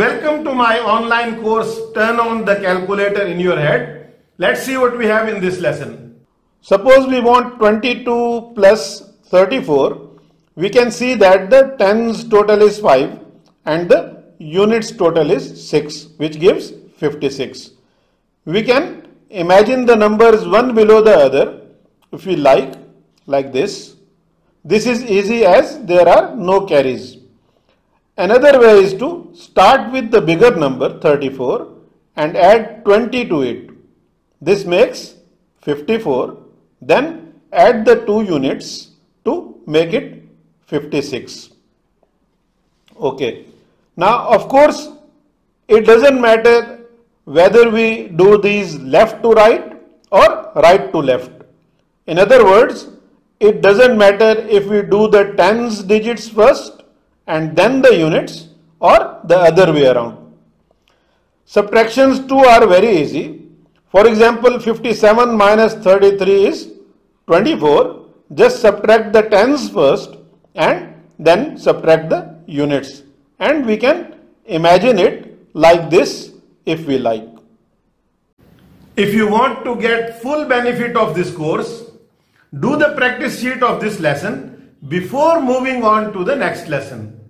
Welcome to my online course Turn on the calculator in your head. Let's see what we have in this lesson. Suppose we want 22 plus 34. We can see that the tens total is 5 and the units total is 6 which gives 56. We can imagine the numbers one below the other if we like like this. This is easy as there are no carries. Another way is to start with the bigger number 34 and add 20 to it. This makes 54. Then add the two units to make it 56. Okay. Now of course it doesn't matter whether we do these left to right or right to left. In other words, it doesn't matter if we do the tens digits first and then the units or the other way around. Subtractions too are very easy. For example, 57 minus 33 is 24. Just subtract the tens first and then subtract the units. And we can imagine it like this if we like. If you want to get full benefit of this course, do the practice sheet of this lesson before moving on to the next lesson.